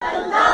Allah